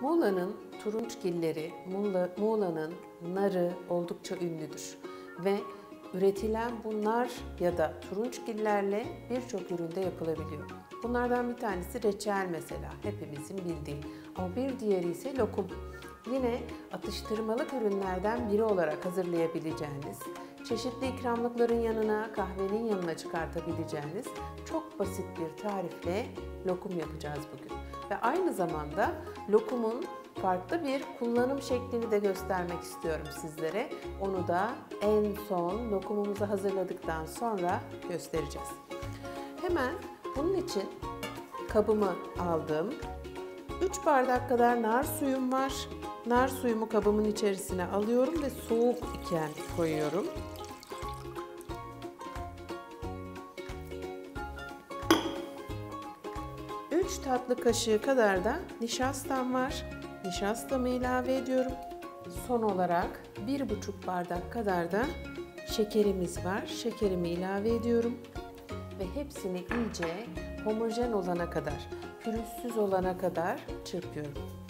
Muğla'nın turunçgilleri, Muğla, Muğla'nın narı oldukça ünlüdür ve üretilen bu nar ya da turunçgillerle birçok üründe yapılabiliyor. Bunlardan bir tanesi reçel mesela hepimizin bildiği ama bir diğeri ise lokum. Yine atıştırmalık ürünlerden biri olarak hazırlayabileceğiniz, çeşitli ikramlıkların yanına, kahvenin yanına çıkartabileceğiniz çok basit bir tarifle lokum yapacağız bugün. Ve aynı zamanda lokumun farklı bir kullanım şeklini de göstermek istiyorum sizlere. Onu da en son lokumumuzu hazırladıktan sonra göstereceğiz. Hemen bunun için kabımı aldım. 3 bardak kadar nar suyum var. Nar suyumu kabımın içerisine alıyorum ve soğuk iken koyuyorum. Üç tatlı kaşığı kadar da nişastam var. Nişastamı ilave ediyorum. Son olarak bir buçuk bardak kadar da şekerimiz var. Şekerimi ilave ediyorum ve hepsini iyice homojen olana kadar, pürüzsüz olana kadar çırpıyorum.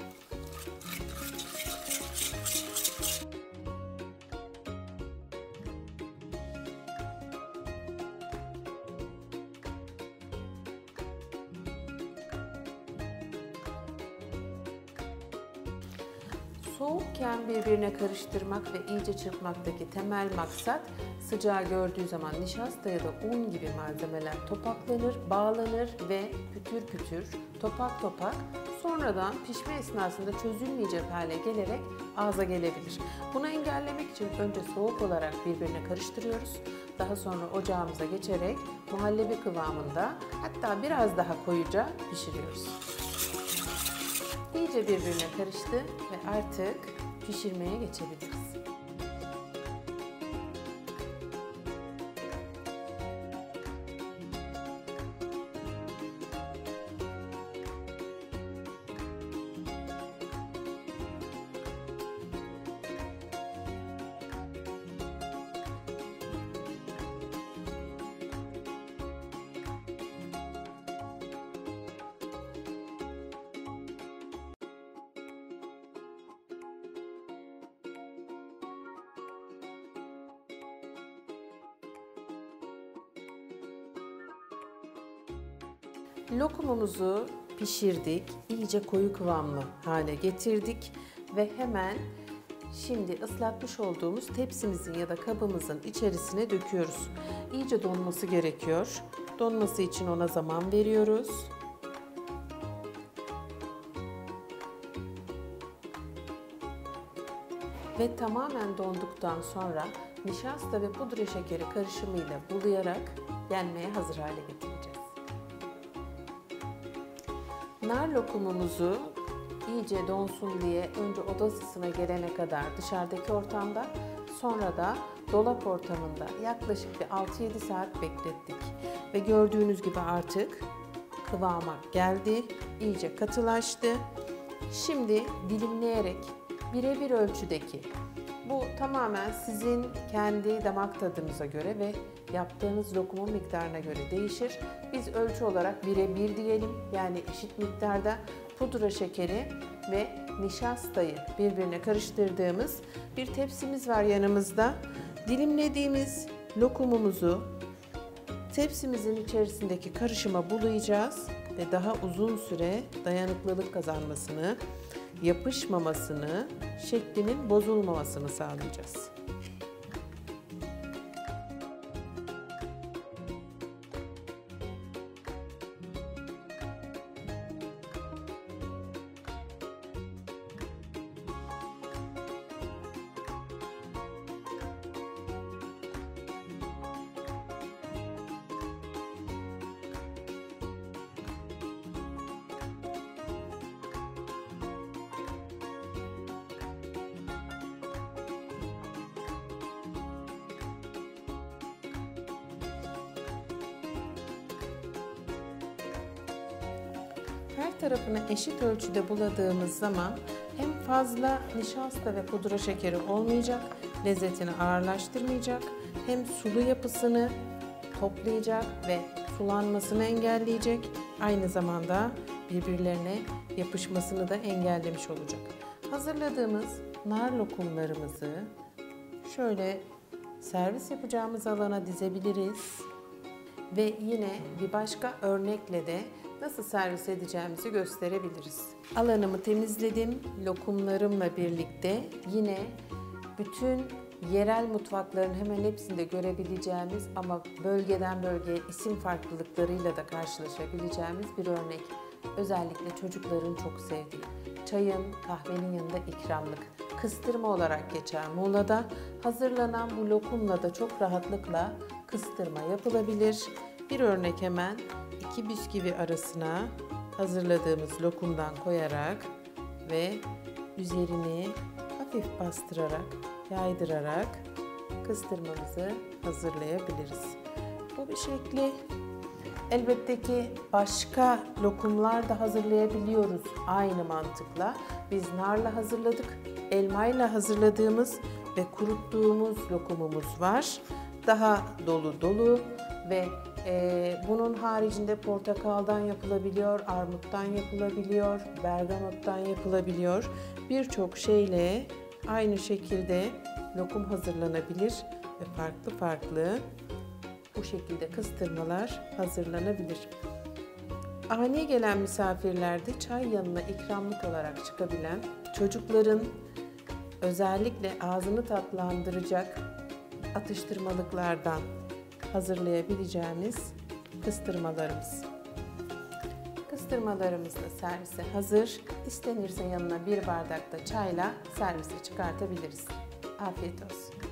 Soğukken birbirine karıştırmak ve iyice çırpmaktaki temel maksat sıcağı gördüğü zaman nişasta ya da un gibi malzemeler topaklanır, bağlanır ve pütür pütür, topak topak sonradan pişme esnasında çözülmeyecek hale gelerek ağza gelebilir. Bunu engellemek için önce soğuk olarak birbirine karıştırıyoruz. Daha sonra ocağımıza geçerek muhallebi kıvamında hatta biraz daha koyuca pişiriyoruz. İyice birbirine karıştı ve artık pişirmeye geçebiliriz. Lokumumuzu pişirdik, iyice koyu kıvamlı hale getirdik ve hemen şimdi ıslatmış olduğumuz tepsimizin ya da kabımızın içerisine döküyoruz. İyice donması gerekiyor. Donması için ona zaman veriyoruz. Ve tamamen donduktan sonra nişasta ve pudra şekeri karışımıyla bulayarak yenmeye hazır hale getireceğiz. Nar lokumumuzu iyice donsun diye önce oda ısısına gelene kadar dışarıdaki ortamda sonra da dolap ortamında yaklaşık bir 6-7 saat beklettik. Ve gördüğünüz gibi artık kıvama geldi, iyice katılaştı. Şimdi dilimleyerek birebir ölçüdeki bu tamamen sizin kendi damak tadınıza göre ve yaptığınız lokumun miktarına göre değişir. Biz ölçü olarak bire bir diyelim yani eşit miktarda pudra şekeri ve nişastayı birbirine karıştırdığımız bir tepsimiz var yanımızda. Dilimlediğimiz lokumumuzu tepsimizin içerisindeki karışıma bulayacağız ve daha uzun süre dayanıklılık kazanmasını, yapışmamasını, şeklinin bozulmamasını sağlayacağız. Her tarafını eşit ölçüde buladığımız zaman hem fazla nişasta ve pudra şekeri olmayacak, lezzetini ağırlaştırmayacak, hem sulu yapısını toplayacak ve sulanmasını engelleyecek. Aynı zamanda birbirlerine yapışmasını da engellemiş olacak. Hazırladığımız nar lokumlarımızı şöyle servis yapacağımız alana dizebiliriz. Ve yine bir başka örnekle de nasıl servis edeceğimizi gösterebiliriz. Alanımı temizledim. Lokumlarımla birlikte yine bütün yerel mutfakların hemen hepsinde görebileceğimiz ama bölgeden bölgeye isim farklılıklarıyla da karşılaşabileceğimiz bir örnek. Özellikle çocukların çok sevdiği çayın, kahvenin yanında ikramlık, kıstırma olarak geçer Muğla'da. Hazırlanan bu lokumla da çok rahatlıkla kıstırma yapılabilir. Bir örnek hemen iki bisküvi arasına hazırladığımız lokumdan koyarak ve üzerini hafif bastırarak, yaydırarak kıstırmamızı hazırlayabiliriz. Bu bir şekli. Elbette ki başka lokumlar da hazırlayabiliyoruz aynı mantıkla. Biz narla hazırladık, elmayla hazırladığımız ve kuruttuğumuz lokumumuz var. Daha dolu dolu ve e, bunun haricinde portakaldan yapılabiliyor, armuttan yapılabiliyor, bergamottan yapılabiliyor. Birçok şeyle aynı şekilde lokum hazırlanabilir ve farklı farklı bu şekilde kıstırmalar hazırlanabilir. Ani gelen misafirlerde çay yanına ikramlık olarak çıkabilen çocukların özellikle ağzını tatlandıracak atıştırmalıklardan hazırlayabileceğimiz kıstırmalarımız. Kıstırmalarımız da servise hazır. İstenirse yanına bir bardak da çayla servise çıkartabiliriz. Afiyet olsun.